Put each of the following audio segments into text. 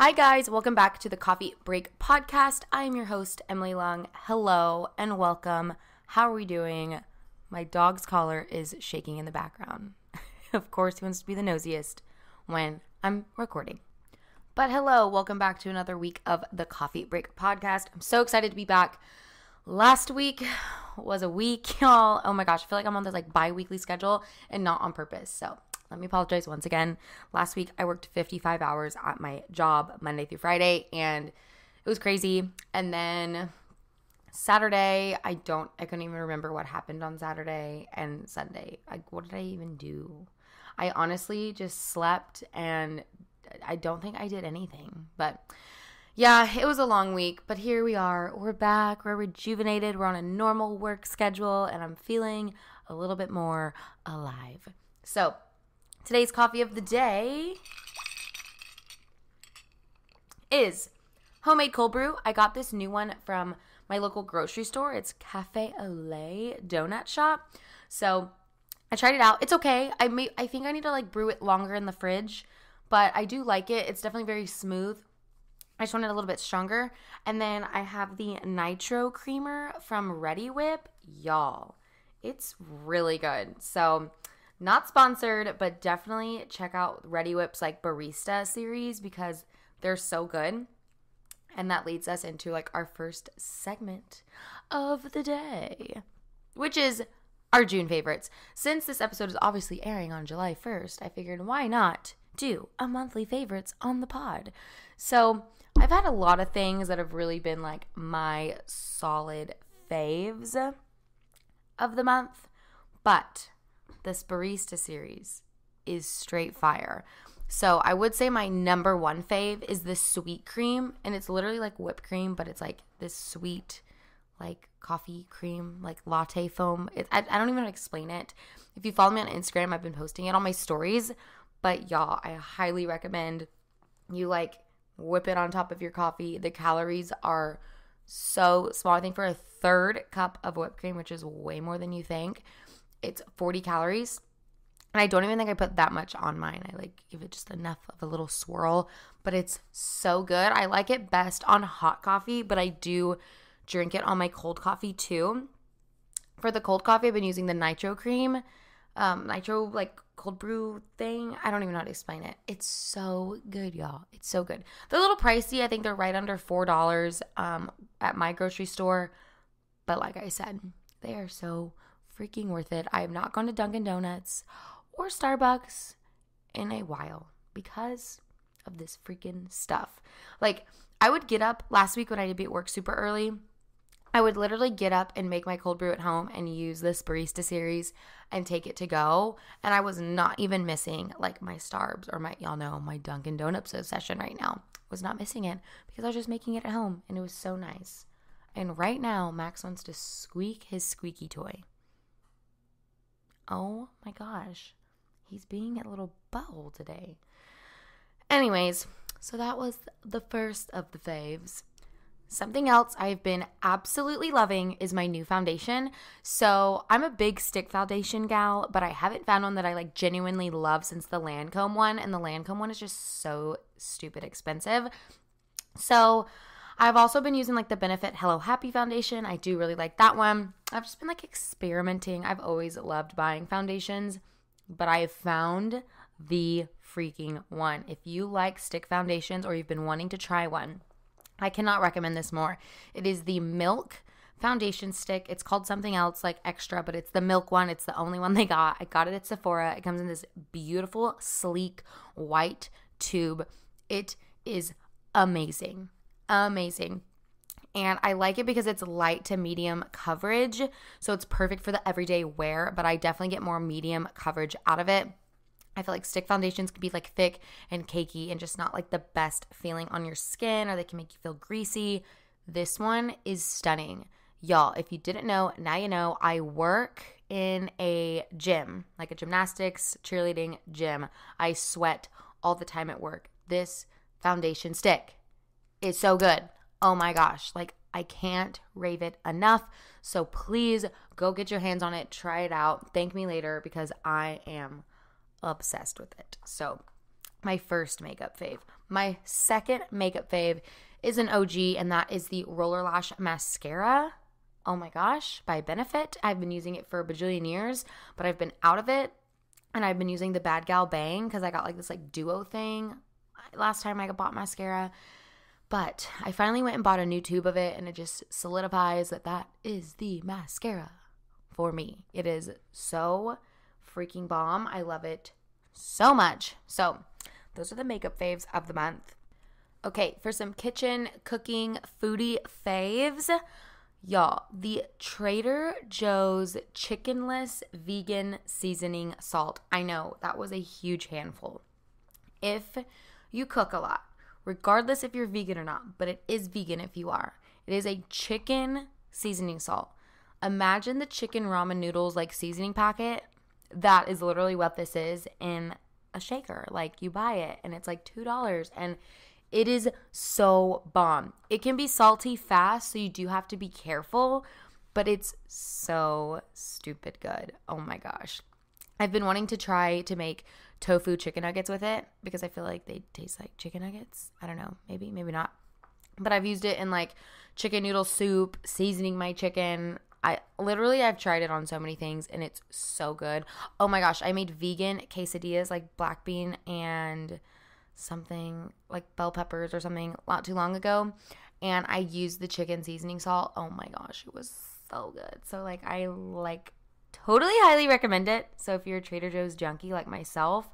Hi, guys. Welcome back to the Coffee Break Podcast. I am your host, Emily Lung. Hello and welcome. How are we doing? My dog's collar is shaking in the background. of course, he wants to be the nosiest when I'm recording. But hello, welcome back to another week of the Coffee Break Podcast. I'm so excited to be back. Last week was a week, y'all. Oh my gosh, I feel like I'm on this like bi weekly schedule and not on purpose. So let me apologize once again. Last week I worked 55 hours at my job Monday through Friday and it was crazy. And then Saturday, I don't I couldn't even remember what happened on Saturday and Sunday. Like what did I even do? I honestly just slept and I don't think I did anything. But yeah, it was a long week, but here we are. We're back. We're rejuvenated. We're on a normal work schedule and I'm feeling a little bit more alive. So, Today's coffee of the day is homemade cold brew. I got this new one from my local grocery store. It's Café Olé Donut Shop. So I tried it out. It's okay. I may I think I need to like brew it longer in the fridge, but I do like it. It's definitely very smooth. I just want it a little bit stronger. And then I have the nitro creamer from Reddi-wip. Y'all, it's really good. So not sponsored, but definitely check out Reddi-wip's like barista series because they're so good. And that leads us into like our first segment of the day, which is our June favorites. Since this episode is obviously airing on July 1st, I figured why not do a monthly favorites on the pod. So I've had a lot of things that have really been like my solid faves of the month, but this barista series is straight fire. So I would say my number one fave is the sweet cream, and it's literally like whipped cream, but it's like this sweet, like coffee cream, like latte foam. It, I, I don't even explain it. If you follow me on Instagram, I've been posting it on my stories. But y'all, I highly recommend you like whip it on top of your coffee. The calories are so small. I think for a third cup of whipped cream, which is way more than you think, it's 40 calories. And I don't even think I put that much on mine. I like give it just enough of a little swirl, but it's so good. I like it best on hot coffee, but I do drink it on my cold coffee too. For the cold coffee, I've been using the nitro cream, um, nitro like cold brew thing. I don't even know how to explain it. It's so good, y'all. It's so good. They're a little pricey. I think they're right under four dollars um, at my grocery store, but like I said, they are so freaking worth it. I have not gone to Dunkin' Donuts or Starbucks in a while because of this freaking stuff. Like, I would get up last week when I did be at work super early. I would literally get up and make my cold brew at home and use this barista series and take it to go. And I was not even missing like my Starbs or my, y'all know, my Dunkin' Donuts session right now. Was not missing it because I was just making it at home and it was so nice. And right now, Max wants to squeak his squeaky toy. Oh my gosh. He's being a little butthole today. Anyways, so that was the first of the faves. Something else I've been absolutely loving is my new foundation. So I'm a big stick foundation gal, but I haven't found one that I like genuinely love since the Lancome one, and the Lancome one is just so stupid expensive. So I've also been using like the Benefit Hello Happy foundation. I do really like that one. I've just been like experimenting. I've always loved buying foundations, but I have found the freaking one. If you like stick foundations or you've been wanting to try one, I cannot recommend this more. It is the Milk foundation stick. It's called something else like extra, but it's the milk one. It's the only one they got. I got it at Sephora. It comes in this beautiful, sleek, white tube. It is amazing amazing. And I like it because it's light to medium coverage. So it's perfect for the everyday wear, but I definitely get more medium coverage out of it. I feel like stick foundations can be like thick and cakey and just not like the best feeling on your skin or they can make you feel greasy. This one is stunning. Y'all, if you didn't know, now you know. I work in a gym, like a gymnastics, cheerleading gym. I sweat all the time at work. This foundation stick is so good. Oh my gosh. Like, I can't rave it enough. So please go get your hands on it, try it out. Thank me later because I am obsessed with it. So my first makeup fave. My second makeup fave is an OG, and that is the Roller Lash Mascara. Oh my gosh, by Benefit. I've been using it for a bajillion years, but I've been out of it. And I've been using the Bad Gal Bang because I got like this like duo thing last time I bought mascara. But I finally went and bought a new tube of it, and it just solidifies that that is the mascara for me. It is so freaking bomb. I love it so much. So, those are the makeup faves of the month. Okay, for some kitchen cooking foodie faves, y'all, the Trader Joe's chickenless vegan seasoning salt. I know that was a huge handful. If you cook a lot, regardless if you're vegan or not, but it is vegan if you are, it is a chicken seasoning salt. Imagine the chicken ramen noodles like seasoning packet. That is literally what this is in a shaker. Like you buy it and it's like $2 and it is so bomb. It can be salty fast, so you do have to be careful, but it's so stupid good. Oh my gosh. I've been wanting to try to make tofu chicken nuggets with it because I feel like they taste like chicken nuggets. I don't know, maybe, maybe not. But I've used it in like chicken noodle soup, seasoning my chicken. I literally I've tried it on so many things and it's so good. Oh my gosh, I made vegan quesadillas like black bean and something like bell peppers or something not too long ago and I used the chicken seasoning salt. Oh my gosh, it was so good. So like I like totally highly recommend it. So if you're a Trader Joe's junkie like myself,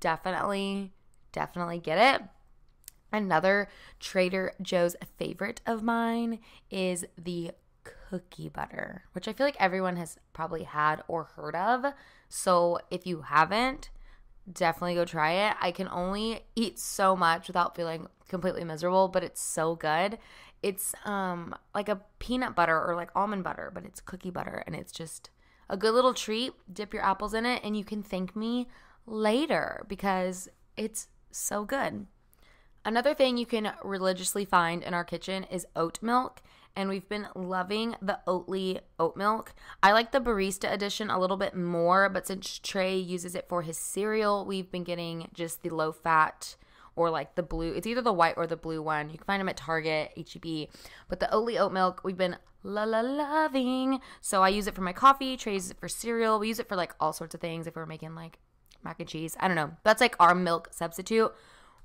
definitely definitely get it. Another Trader Joe's favorite of mine is the cookie butter, which I feel like everyone has probably had or heard of. So if you haven't, definitely go try it. I can only eat so much without feeling completely miserable, but it's so good. It's um like a peanut butter or like almond butter, but it's cookie butter and it's just a good little treat. Dip your apples in it and you can thank me later because it's so good. Another thing you can religiously find in our kitchen is oat milk and we've been loving the Oatly oat milk. I like the barista edition a little bit more, but since Trey uses it for his cereal, we've been getting just the low fat or like the blue. It's either the white or the blue one. You can find them at Target, HEB. But the Oatly oat milk, we've been la la loving. So I use it for my coffee. Trey uses it for cereal. We use it for like all sorts of things if we're making like mac and cheese. I don't know. That's like our milk substitute.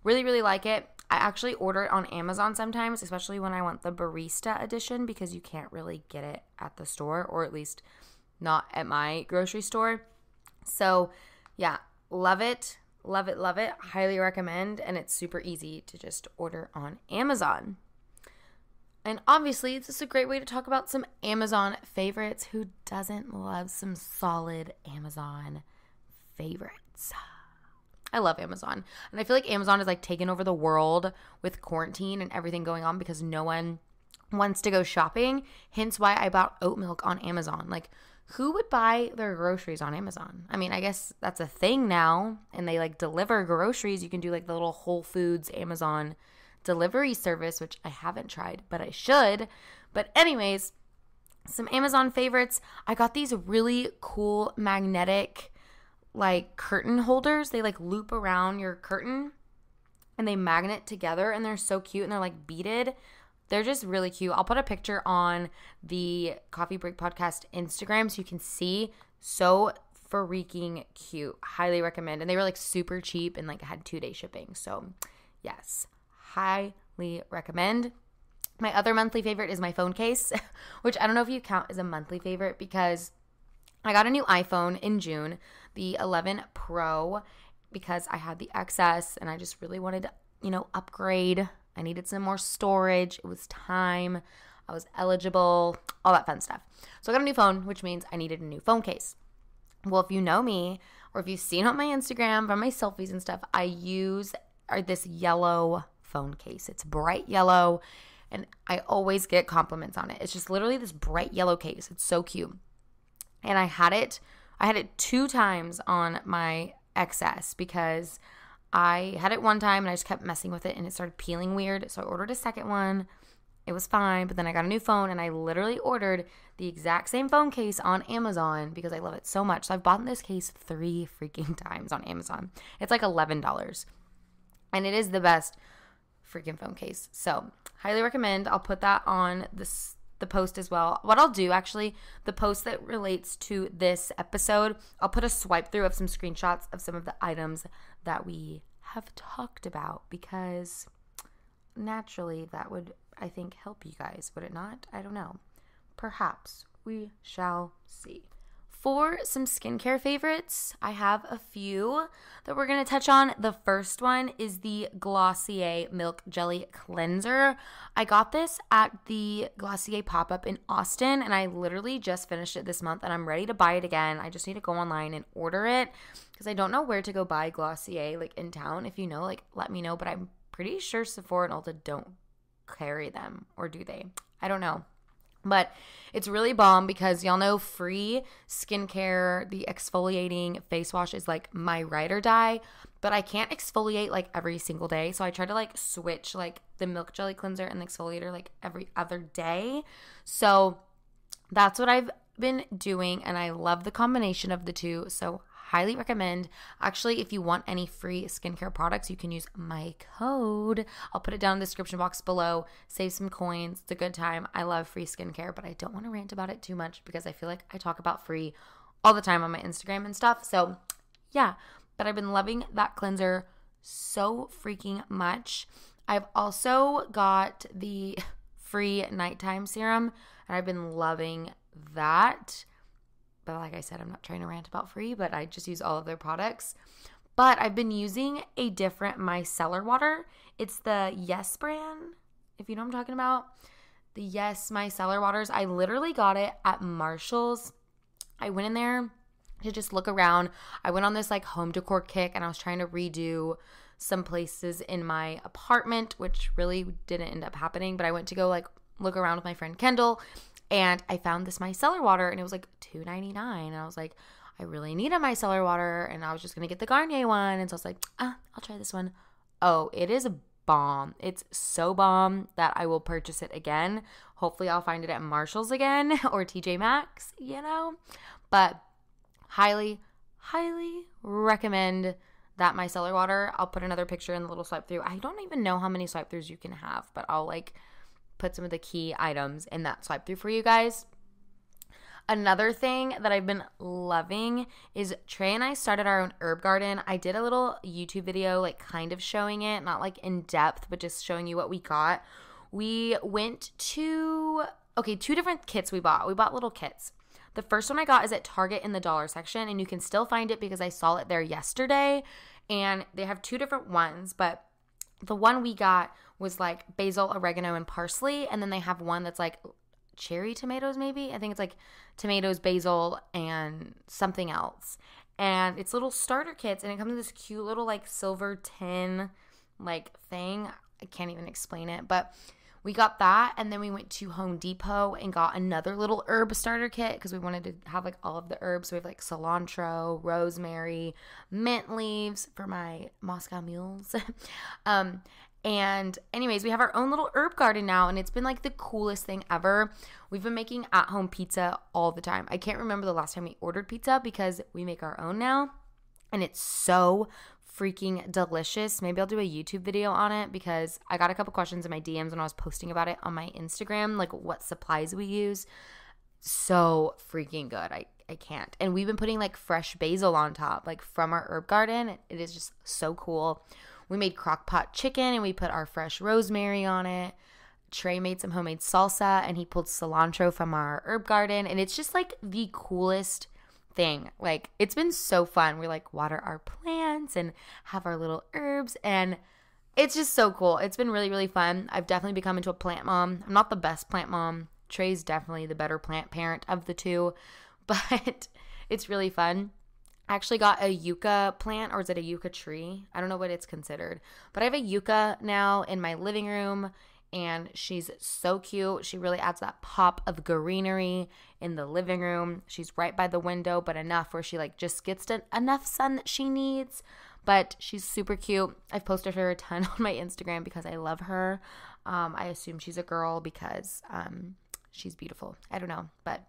Really, really like it. I actually order it on Amazon sometimes, especially when I want the barista edition because you can't really get it at the store or at least not at my grocery store. So, yeah, love it. Love it, love it. Highly recommend. And it's super easy to just order on Amazon. And obviously, this is a great way to talk about some Amazon favorites. Who doesn't love some solid Amazon favorites? I love Amazon. And I feel like Amazon is like taking over the world with quarantine and everything going on because no one wants to go shopping. Hence why I bought oat milk on Amazon. Like, who would buy their groceries on Amazon? I mean, I guess that's a thing now. And they like deliver groceries. You can do like the little Whole Foods Amazon delivery service, which I haven't tried, but I should. But, anyways, some Amazon favorites. I got these really cool magnetic like curtain holders. They like loop around your curtain and they magnet together and they're so cute and they're like beaded. They're just really cute. I'll put a picture on the Coffee Break Podcast Instagram so you can see. So freaking cute. Highly recommend. And they were like super cheap and like had two day shipping. So, yes, highly recommend. My other monthly favorite is my phone case, which I don't know if you count as a monthly favorite because I got a new iPhone in June, the 11 Pro, because I had the XS and I just really wanted to, you know, upgrade. I needed some more storage. It was time. I was eligible, all that fun stuff. So I got a new phone, which means I needed a new phone case. Well, if you know me or if you've seen on my Instagram from my selfies and stuff, I use uh, this yellow phone case. It's bright yellow and I always get compliments on it. It's just literally this bright yellow case. It's so cute and I had it I had it two times on my XS because I had it one time and I just kept messing with it and it started peeling weird. So I ordered a second one. It was fine, but then I got a new phone and I literally ordered the exact same phone case on Amazon because I love it so much. So I've bought this case three freaking times on Amazon. It's like $11. and it is the best freaking phone case. So, highly recommend. I'll put that on this the post as well. What I'll do actually, the post that relates to this episode, I'll put a swipe through of some screenshots of some of the items that we have talked about because naturally that would I think help you guys, would it not? I don't know. Perhaps we shall see. For some skincare favorites, I have a few that we're to touch on. The first one is the Glossier Milk Jelly Cleanser. I got this at the Glossier pop up in Austin, and I literally just finished it this month, and I'm ready to buy it again. I just need to go online and order it because I don't know where to go buy Glossier like in town. If you know, like let me know, but I'm pretty sure Sephora and Ulta don't carry them, or do they? I don't know. But it's really bomb because y'all know FRÉ skincare, the exfoliating face wash is like my ride or die. But I can't exfoliate like every single day. So I try to like switch like the milk jelly cleanser and the exfoliator like every other day. So that's what I've been doing. And I love the combination of the two. So highly recommend. Actually, if you want any FRÉ skincare products, you can use my code. I'll put it down in the description box below. Save some coins. It's a good time. I love FRÉ skincare, but I don't want to rant about it too much because I feel like I talk about FRÉ all the time on my Instagram and stuff. So, yeah, but I've been loving that cleanser so freaking much. I've also got the FRÉ nighttime serum, and I've been loving that. But like I said, I'm not trying to rant about FRÉ, but I just use all of their products. But I've been using a different micellar water. It's the Yes brand, if you know what I'm talking about. The Yes micellar waters. I literally got it at Marshall's. I went in there to just look around. I went on this like home decor kick and I was trying to redo some places in my apartment, which really didn't end up happening. But I went to go like look around with my friend Kendall and I found this micellar water and it was like $2.99. And I was like, I really need a micellar water. And I was just going to get the Garnier one. And so I was like, ah, I'll try this one. Oh, it is a bomb. It's so bomb that I will purchase it again. Hopefully, I'll find it at Marshall's again or TJ Maxx, you know? But highly, highly recommend that micellar water. I'll put another picture in the little swipe through. I don't even know how many swipe throughs you can have, but I'll like put some of the key items in that swipe through for you guys. Another thing that I've been loving is Trey and I started our own herb garden. I did a little YouTube video, like kind of showing it, not like in depth, but just showing you what we got. We went to, okay, two different kits we bought. We bought little kits. The first one I got is at Target in the dollar section, and you can still find it because I saw it there yesterday. And they have two different ones, but the one we got was like basil, oregano, and parsley. And then they have one that's like cherry tomatoes, maybe. I think it's like tomatoes, basil, and something else. And it's little starter kits, and it comes in this cute little like silver tin like thing. I can't even explain it, but we got that and then we went to Home Depot and got another little herb starter kit because we wanted to have like all of the herbs. So we have like cilantro, rosemary, mint leaves for my Moscow mules. um, and, anyways, we have our own little herb garden now, and it's been like the coolest thing ever. We've been making at home pizza all the time. I can't remember the last time we ordered pizza because we make our own now, and it's so freaking delicious. Maybe I'll do a YouTube video on it because I got a couple questions in my DMs when I was posting about it on my Instagram, like what supplies we use. So freaking good. I, I can't. And we've been putting like fresh basil on top, like from our herb garden. It is just so cool. We made crock pot chicken and we put our fresh rosemary on it. Trey made some homemade salsa and he pulled cilantro from our herb garden. And it's just like the coolest thing. Like, it's been so fun. We like water our plants and have our little herbs. And it's just so cool. It's been really, really fun. I've definitely become into a plant mom. I'm not the best plant mom. Trey's definitely the better plant parent of the two, but it's really fun. I actually got a yucca plant, or is it a yucca tree? I don't know what it's considered. But I have a yucca now in my living room, and she's so cute. She really adds that pop of greenery in the living room. She's right by the window, but enough where she like just gets to, enough sun that she needs. But she's super cute. I've posted her a ton on my Instagram because I love her. Um, I assume she's a girl because um, she's beautiful. I don't know, but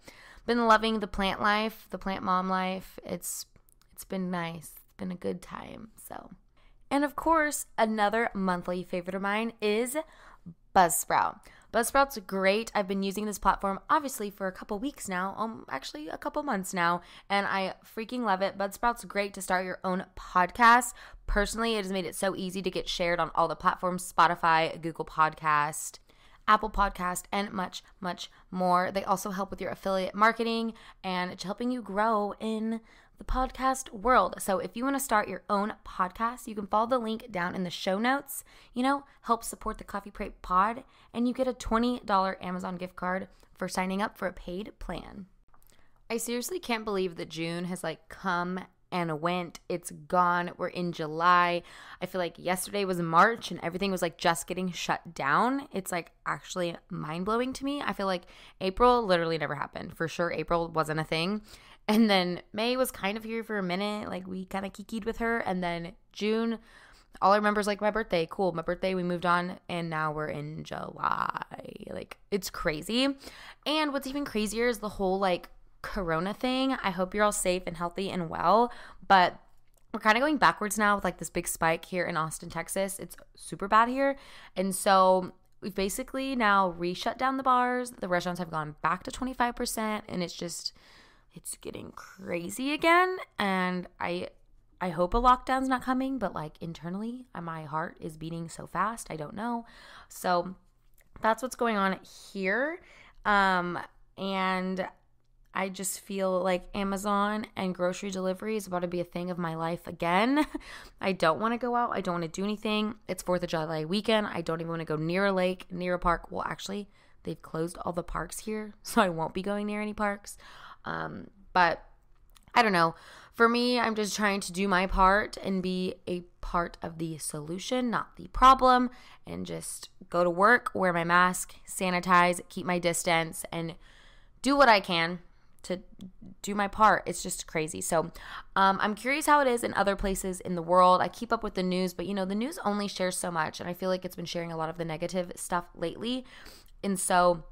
been loving the plant life, the plant mom life. It's it's been nice. It's been a good time. So, And of course, another monthly favorite of mine is Buzzsprout. Buzzsprout's great. I've been using this platform obviously for a couple weeks now, um, actually a couple months now, and I freaking love it. Buzzsprout's great to start your own podcast. Personally, it has made it so easy to get shared on all the platforms Spotify, Google Podcast, Apple Podcast, and much, much more. They also help with your affiliate marketing and it's helping you grow in the podcast world. So if you want to start your own podcast, you can follow the link down in the show notes. You know, help support the Coffee Break Pod, and you get a $20 Amazon gift card for signing up for a paid plan. I seriously can't believe that June has like come and went. It's gone. We're in July. I feel like yesterday was March and everything was like just getting shut down. It's like actually mind blowing to me. I feel like April literally never happened. For sure, April wasn't a thing. And then May was kind of here for a minute. Like we kind of kikied with her. And then June, all I remember is like my birthday. Cool. My birthday, we moved on. And now we're in July. Like it's crazy. And what's even crazier is the whole like corona thing. I hope you're all safe and healthy and well. But we're kind of going backwards now with like this big spike here in Austin, Texas. It's super bad here. And so we've basically now re shut down the bars. The restaurants have gone back to 25%. And it's just it's getting crazy again and i i hope a lockdown's not coming but like internally my heart is beating so fast i don't know so that's what's going on here um and I just feel like Amazon and grocery delivery is about to be a thing of my life again. I don't want to go out. I don't want to do anything. It's 4th of July weekend. I don't even want to go near a lake, near a park. Well, actually, they've closed all the parks here, so I won't be going near any parks. Um, but I don't know. For me, I'm just trying to do my part and be a part of the solution, not the problem, and just go to work, wear my mask, sanitize, keep my distance, and do what I can to do my part. It's just crazy. So, um, I'm curious how it is in other places in the world. I keep up with the news, but you know, the news only shares so much, and I feel like it's been sharing a lot of the negative stuff lately. And so,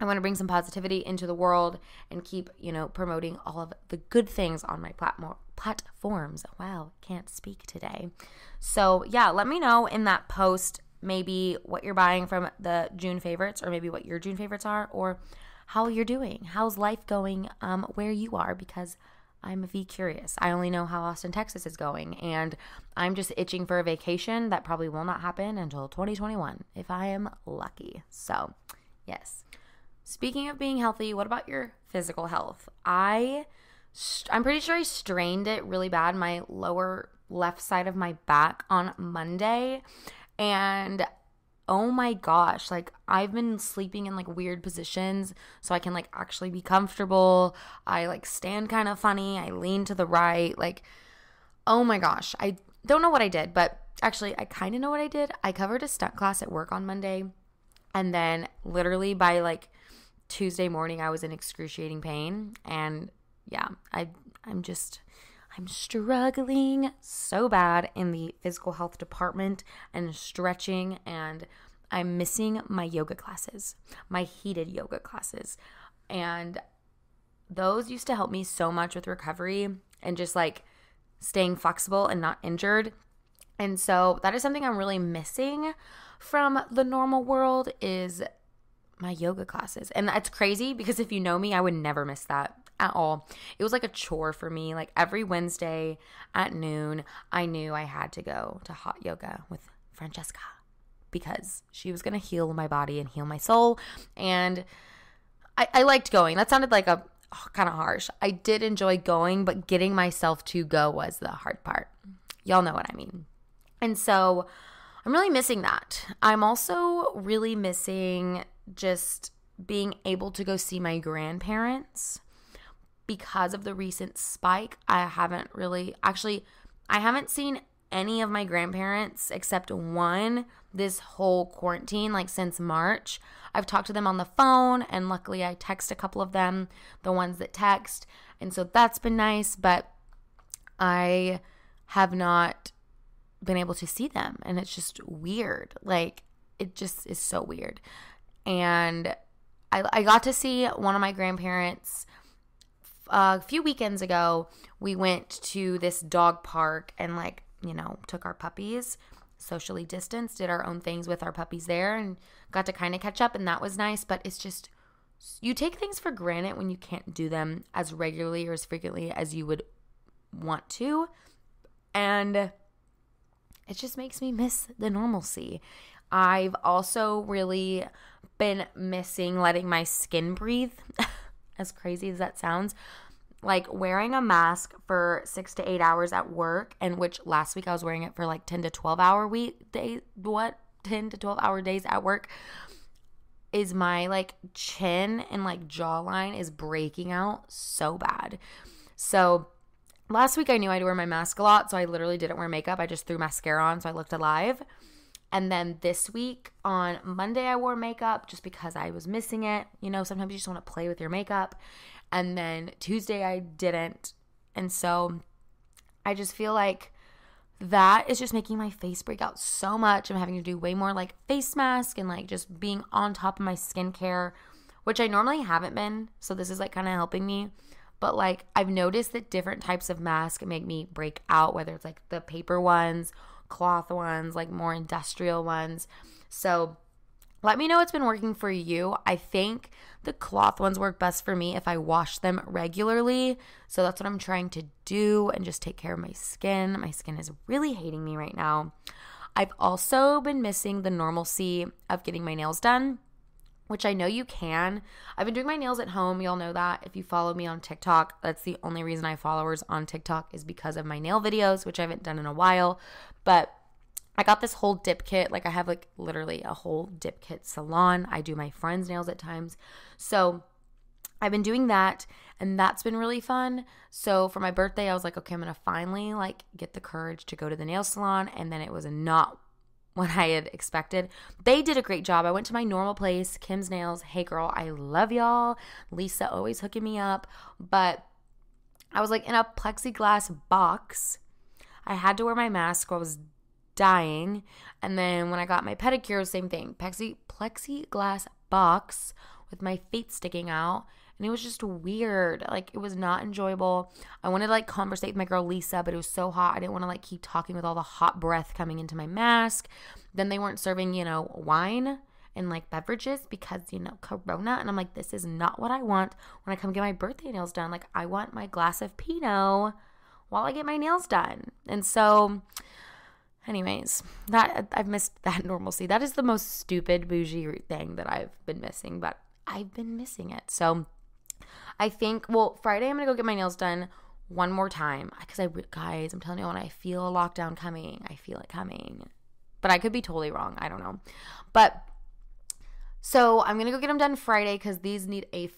I want to bring some positivity into the world and keep, you know, promoting all of the good things on my platform platforms. Wow, can't speak today. So, yeah, let me know in that post maybe what you're buying from the June favorites or maybe what your June favorites are or how you're doing. How's life going um, where you are because I'm a V curious. I only know how Austin, Texas is going and I'm just itching for a vacation that probably will not happen until 2021 if I am lucky. So, yes. Speaking of being healthy, what about your physical health? I I'm pretty sure I strained it really bad my lower left side of my back on Monday and oh my gosh, like I've been sleeping in like weird positions so I can like actually be comfortable. I like stand kind of funny. I lean to the right. Like oh my gosh, I don't know what I did, but actually I kind of know what I did. I covered a stunt class at work on Monday and then literally by like Tuesday morning I was in excruciating pain and yeah, I I'm just I'm struggling so bad in the physical health department and stretching and I'm missing my yoga classes, my heated yoga classes. And those used to help me so much with recovery and just like staying flexible and not injured. And so that is something I'm really missing from the normal world is my yoga classes. And that's crazy because if you know me, I would never miss that at all. It was like a chore for me. Like every Wednesday at noon, I knew I had to go to hot yoga with Francesca because she was going to heal my body and heal my soul. And I, I liked going. That sounded like a oh, kind of harsh. I did enjoy going, but getting myself to go was the hard part. Y'all know what I mean. And so I'm really missing that. I'm also really missing just being able to go see my grandparents because of the recent spike. I haven't really, actually, I haven't seen any of my grandparents except one this whole quarantine, like since March. I've talked to them on the phone, and luckily I text a couple of them, the ones that text. And so that's been nice, but I have not been able to see them. And it's just weird. Like, it just is so weird and I, I got to see one of my grandparents uh, a few weekends ago. We went to this dog park and like you know, took our puppies, socially distanced, did our own things with our puppies there, and got to kind of catch up, and that was nice. But it's just, you take things for granted when you can't do them as regularly or as frequently as you would want to. And it just makes me miss the normalcy. I've also really been missing letting my skin breathe, as crazy as that sounds. Like wearing a mask for six to eight hours at work, and which last week I was wearing it for like 10 to 12 hour week day, what? 10 to 12 hour days at work is my like chin and like jawline is breaking out so bad. So last week I knew I'd wear my mask a lot, so I literally didn't wear makeup. I just threw mascara on so I looked alive. And then this week on Monday, I wore makeup just because I was missing it. You know, sometimes you just want to play with your makeup. And then Tuesday, I didn't. And so I just feel like that is just making my face break out so much. I'm having to do way more like face mask and like just being on top of my skincare, which I normally haven't been. So this is like kind of helping me. But like I've noticed that different types of mask make me break out, whether it's like the paper ones cloth ones, like more industrial ones. So let me know what's been working for you. I think the cloth ones work best for me if I wash them regularly. So that's what I'm trying to do and just take care of my skin. My skin is really hating me right now. I've also been missing the normalcy of getting my nails done which I know you can. I've been doing my nails at home. Y'all know that. If you follow me on TikTok, that's the only reason I have followers on TikTok is because of my nail videos, which I haven't done in a while. But I got this whole dip kit. Like I have like literally a whole dip kit salon. I do my friends' nails at times. So I've been doing that and that's been really fun. So for my birthday, I was like, okay, I'm gonna finally like get the courage to go to the nail salon. And then it was not what I had expected. They did a great job. I went to my normal place, Kim's Nails. Hey girl, I love y'all. Lisa always hooking me up. But I was like in a plexiglass box. I had to wear my mask. I was dying. And then when I got my pedicure, same thing. Plexi plexiglass box with my feet sticking out and it was just weird. Like it was not enjoyable. I wanted to like conversate with my girl Lisa, but it was so hot. I didn't want to like keep talking with all the hot breath coming into my mask. Then they weren't serving, you know, wine and like beverages because you know corona and i'm like this is not what i want when i come get my birthday nails done like i want my glass of pinot while i get my nails done and so anyways that i've missed that normalcy that is the most stupid bougie thing that i've been missing but i've been missing it so I think, well, Friday I'm going to go get my nails done one more time because I, guys, I'm telling you, when I feel a lockdown coming, I feel it coming. But I could be totally wrong. I don't know. But so I'm going to go get them done Friday because these need a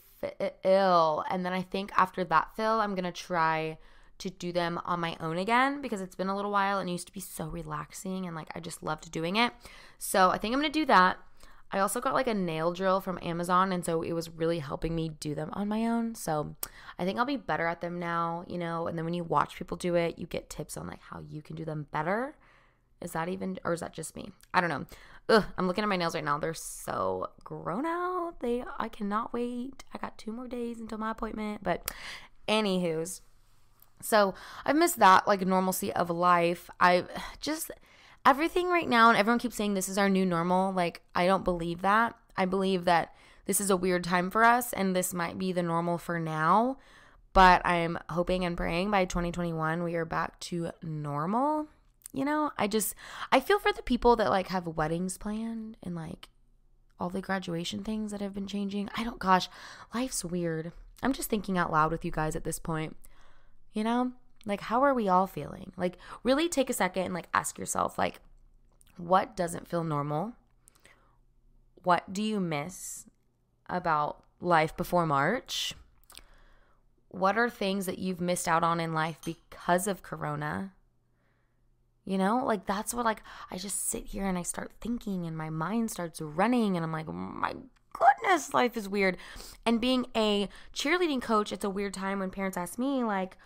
fill. And then I think after that fill, I'm going to try to do them on my own again because it's been a little while and it used to be so relaxing and like I just loved doing it. So I think I'm going to do that. I also got like a nail drill from Amazon, and so it was really helping me do them on my own. So I think I'll be better at them now, you know. And then when you watch people do it, you get tips on like how you can do them better. Is that even, or is that just me? I don't know. Ugh, I'm looking at my nails right now. They're so grown out. They, I cannot wait. I got two more days until my appointment. But, anywho's, so I've missed that like normalcy of life. I've just everything right now, and everyone keeps saying this is our new normal. Like, I don't believe that. I believe that this is a weird time for us, and this might be the normal for now. But I'm hoping and praying by 2021 we are back to normal. You know, I just, I feel for the people that like have weddings planned and like all the graduation things that have been changing. I don't, gosh, life's weird. I'm just thinking out loud with you guys at this point. You know? Like, how are we all feeling? Like, really take a second and like ask yourself, like, what doesn't feel normal? What do you miss about life before March? What are things that you've missed out on in life because of Corona? You know, like that's what, like, I just sit here and I start thinking and my mind starts running and I'm like, my goodness, life is weird. And being a cheerleading coach, it's a weird time when parents ask me, like,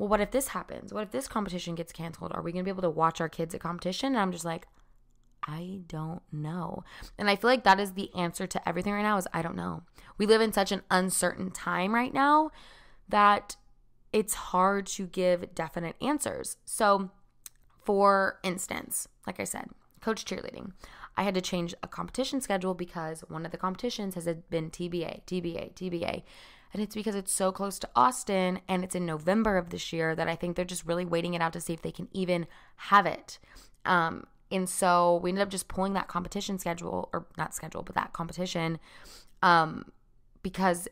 well, what if this happens? What if this competition gets canceled? Are we going to be able to watch our kids at competition? And I'm just like, I don't know. And I feel like that is the answer to everything right now is I don't know. We live in such an uncertain time right now that it's hard to give definite answers. So For instance, like I said, coach cheerleading. I had to change a competition schedule because one of the competitions has been TBA, TBA, TBA. And it's because it's so close to Austin and it's in November of this year that I think they're just really waiting it out to see if they can even have it. Um, and so we ended up just pulling that competition schedule, or not schedule, but that competition, um, because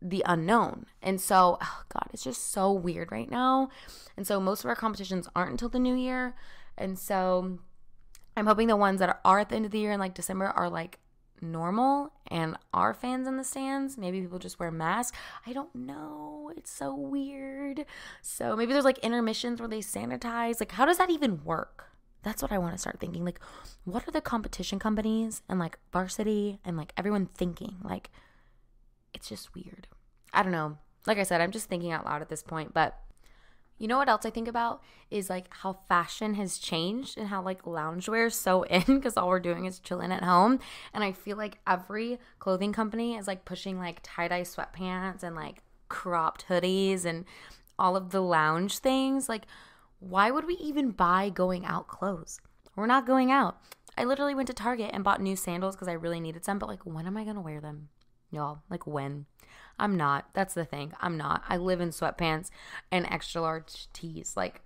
the unknown. And so, oh God, it's just so weird right now. And so most of our competitions aren't until the new year. And so I'm hoping the ones that are at the end of the year in like December are like normal and are fans in the stands. Maybe people just wear masks. I don't know. It's so weird. So maybe there's like intermissions where they sanitize. Like, how does that even work? That's what I want to start thinking. Like, what are the competition companies and like varsity and like everyone thinking? Like, it's just weird. I don't know. Like I said, I'm just thinking out loud at this point, but you know what else I think about is like how fashion has changed and how like loungewear is so in because all we're doing is chilling at home. And I feel like every clothing company is like pushing like tie dye sweatpants and like cropped hoodies and all of the lounge things. Like, why would we even buy going out clothes? We're not going out. I literally went to Target and bought new sandals because I really needed some, but like, when am I going to wear them? Y'all, like, when? I'm not. That's the thing. I'm not. I live in sweatpants and extra large tees. Like,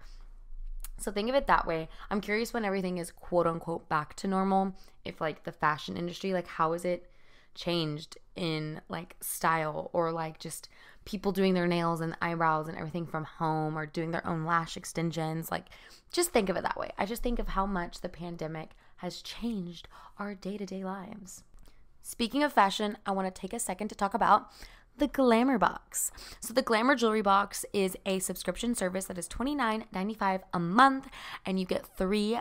so think of it that way. I'm curious when everything is quote unquote back to normal, if like the fashion industry, like, how is it changed in like style or like just people doing their nails and eyebrows and everything from home or doing their own lash extensions. Like, just think of it that way. I just think of how much the pandemic has changed our day to day lives. Speaking of fashion, I want to take a second to talk about the Glamour Box. So, the Glamour Jewelry Box is a subscription service that is $29.95 a month, and you get three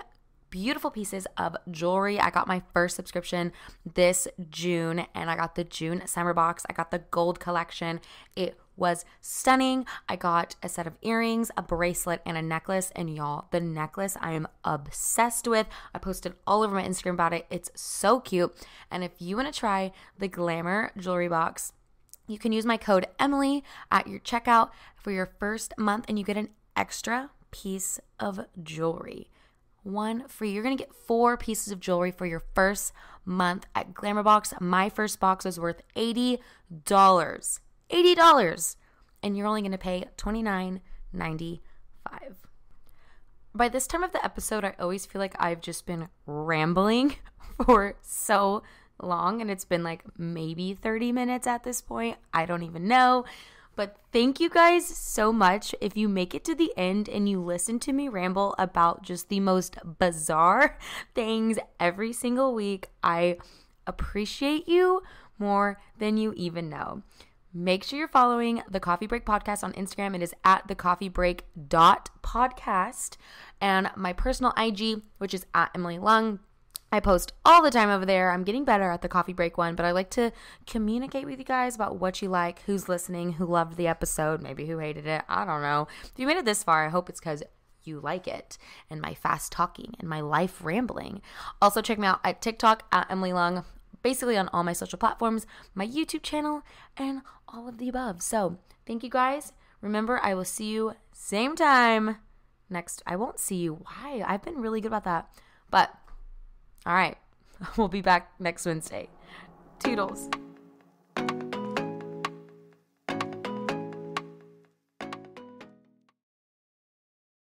beautiful pieces of jewelry. I got my first subscription this June, and I got the June summer box. I got the gold collection. It was stunning. I got a set of earrings, a bracelet, and a necklace. And y'all, the necklace I am obsessed with. I posted all over my Instagram about it. It's so cute. And if you want to try the Glamour Jewelry Box, you can use my code Emily at your checkout for your first month and you get an extra piece of jewelry. One free. You're going to get four pieces of jewelry for your first month at Glamour Box. My first box was worth $80. $80. And you're only going to pay $29.95. By this time of the episode, I always feel like I've just been rambling for so long and it's been like maybe 30 minutes at this point. I don't even know. But thank you guys so much. If you make it to the end and you listen to me ramble about just the most bizarre things every single week, I appreciate you more than you even know. Make sure you're following the Coffee Break Podcast on Instagram. It is at the coffee break dot podcast. And my personal IG, which is at Emily Lung. I post all the time over there. I'm getting better at the coffee break one, but I like to communicate with you guys about what you like, who's listening, who loved the episode, maybe who hated it. I don't know. If you made it this far, I hope it's because you like it and my fast talking and my life rambling. Also, check me out at TikTok at Emily Lung, basically on all my social platforms, my YouTube channel, and all of the above. So, thank you guys. Remember, I will see you same time next. I won't see you. Why? I've been really good about that. But all right. We'll be back next Wednesday. Toodles.